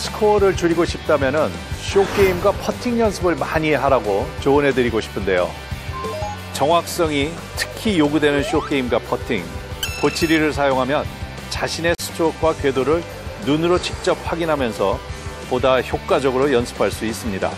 스코어를 줄이고 싶다면 쇼게임과 퍼팅 연습을 많이 하라고 조언해드리고 싶은데요. 정확성이 특히 요구되는 쇼게임과 퍼팅, 고치리를 사용하면 자신의 스트로크와 궤도를 눈으로 직접 확인하면서 보다 효과적으로 연습할 수 있습니다.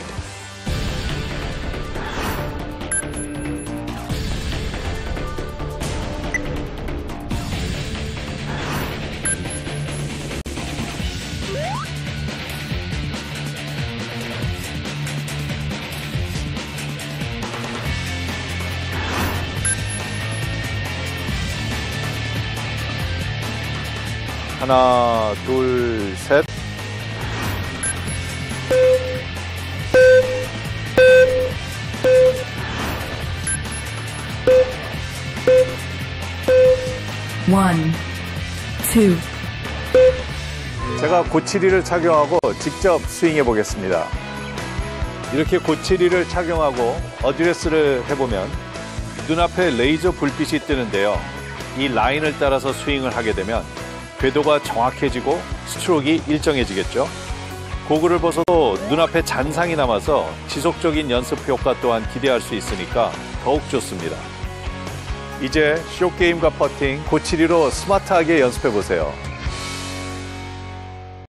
하나, 둘, 셋. One, two, 제가 고치리를 착용하고 직접 스윙해 보겠습니다. 이렇게 고치리를 착용하고 어드레스를 해보면 눈앞에 레이저 불빛이 뜨는데요. 이 라인을 따라서 스윙을 하게 되면 궤도가 정확해지고 스트로크가 일정해지겠죠. 고글을 벗어도 눈앞에 잔상이 남아서 지속적인 연습 효과 또한 기대할 수 있으니까 더욱 좋습니다. 이제 쇼게임과 퍼팅 고치리로 스마트하게 연습해 보세요.